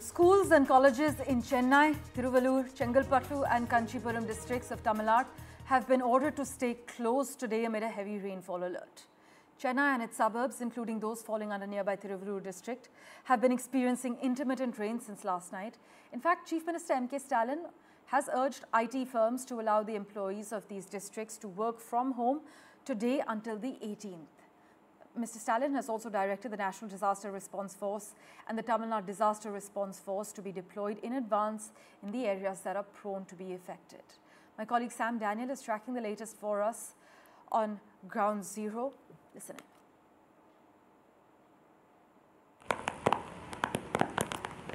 Schools and colleges in Chennai, Tiruvallur, Chengalpattu and Kanchipuram districts of Tamil Nadu have been ordered to stay closed today amid a heavy rainfall alert. Chennai and its suburbs, including those falling under nearby Tiruvallur district, have been experiencing intermittent rain since last night. In fact, Chief Minister M.K. Stalin has urged IT firms to allow the employees of these districts to work from home today until the 18th. Mr. Stalin has also directed the National Disaster Response Force and the Tamil Nadu Disaster Response Force to be deployed in advance in the areas that are prone to be affected. My colleague Sam Daniel is tracking the latest for us on Ground Zero. Listen in.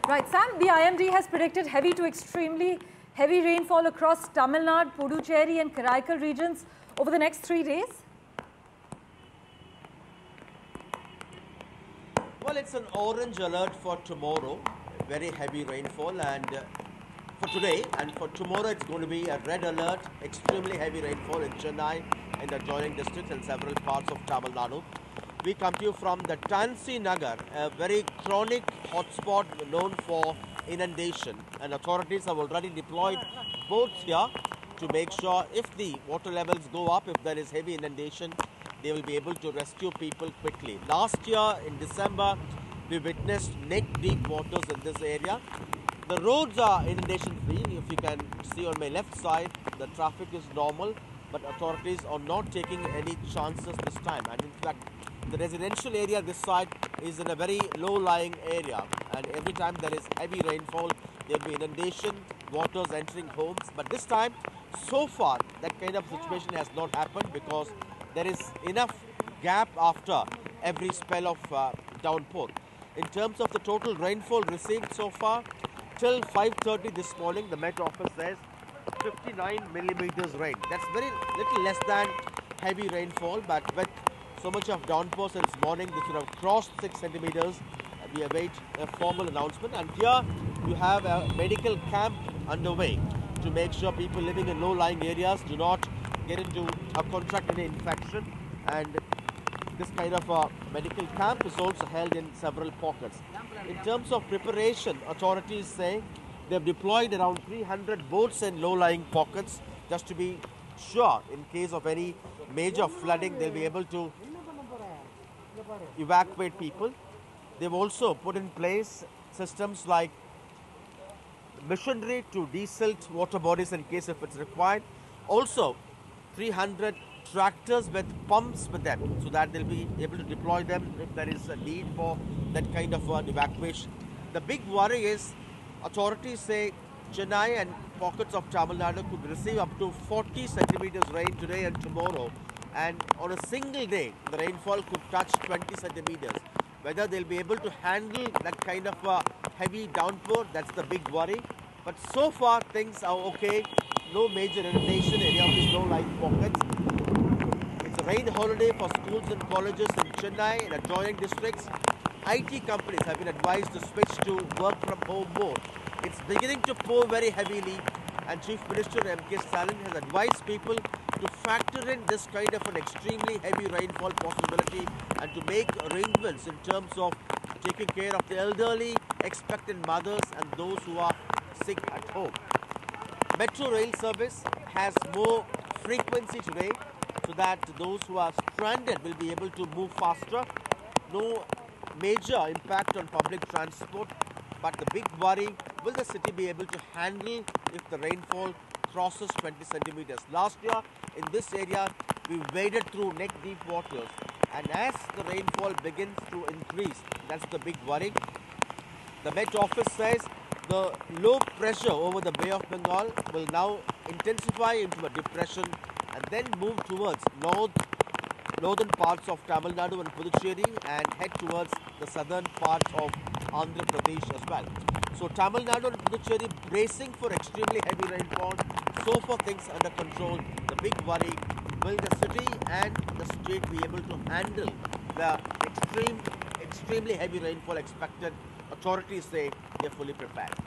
Right, Sam, the IMD has predicted heavy to extremely heavy rainfall across Tamil Nadu, Puducherry and Karaikal regions over the next three days. Well, it's an orange alert for tomorrow, very heavy rainfall, and uh, for today and for tomorrow it's going to be a red alert, extremely heavy rainfall in Chennai and adjoining districts and several parts of Tamil Nadu. We come to you from the Tansi Nagar, a very chronic hotspot known for inundation, and authorities have already deployed boats here to make sure if the water levels go up, if there is heavy inundation, they will be able to rescue people quickly. Last year in December, we witnessed neck deep waters in this area. The roads are inundation free. If you can see on my left side, the traffic is normal, but authorities are not taking any chances this time. And in fact, the residential area this side is in a very low lying area, and every time there is heavy rainfall, there will be inundation, waters entering homes. But this time, so far, that kind of situation has not happened because there is enough gap after every spell of uh, downpour. In terms of the total rainfall received so far, till 5.30 this morning, the Met Office says 59 millimeters rain. That's very little less than heavy rainfall, but with so much of downpour since morning, this would have crossed 6 centimeters. We await a formal announcement. And here you have a medical camp underway to make sure people living in low-lying areas do not get into a contract any infection and this kind of a medical camp is also held in several pockets. In terms of preparation, authorities say they've deployed around 300 boats in low-lying pockets just to be sure in case of any major flooding they'll be able to evacuate people. They've also put in place systems like machinery to desilt water bodies in case if it's required. Also, 300 tractors with pumps with them so that they'll be able to deploy them if there is a need for that kind of an evacuation. The big worry is authorities say Chennai and pockets of Tamil Nadu could receive up to 40 centimeters rain today and tomorrow and on a single day the rainfall could touch 20 centimeters. Whether they'll be able to handle that kind of a heavy downpour, that's the big worry. But so far things are okay. No major in any of these low-lying pockets. It's a rain holiday for schools and colleges in Chennai and adjoining districts. IT companies have been advised to switch to work from home mode. It's beginning to pour very heavily and Chief Minister M.K. Stalin has advised people to factor in this kind of an extremely heavy rainfall possibility and to make arrangements in terms of taking care of the elderly, expectant mothers and those who are sick at home. Metro rail service has more frequency today so that those who are stranded will be able to move faster. No major impact on public transport, but the big worry, will the city be able to handle if the rainfall crosses 20 centimeters? Last year in this area, we waded through neck deep waters and as the rainfall begins to increase, that's the big worry. The Met Office says the low pressure over the Bay of Bengal will now intensify into a depression and then move towards north, northern parts of Tamil Nadu and Puducherry and head towards the southern part of Andhra Pradesh as well. So Tamil Nadu and Puducherry bracing for extremely heavy rainfall. So far things under control. The big worry, will the city and the state be able to handle the extreme, extremely heavy rainfall expected? Authorities say they're fully prepared.